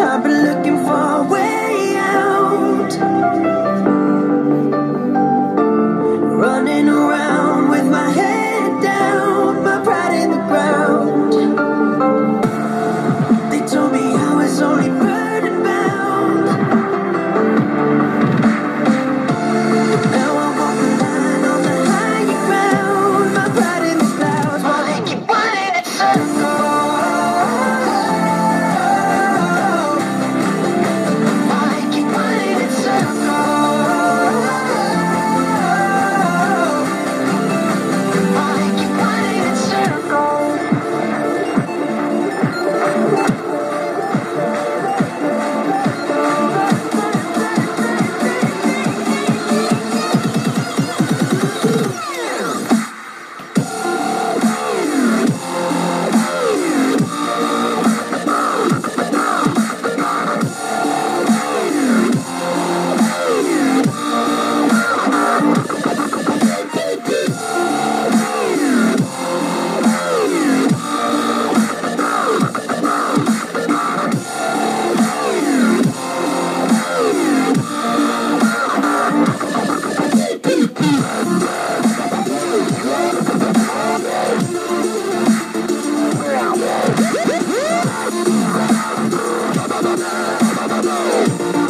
I've been looking for a way out. Shadow.